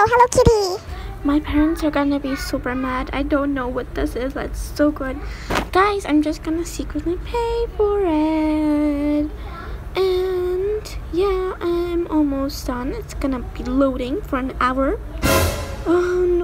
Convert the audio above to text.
Hello Kitty. My parents are gonna be super mad. I don't know what this is. That's so good. Guys, I'm just gonna secretly pay for it. And yeah, I'm almost done. It's gonna be loading for an hour. Oh no.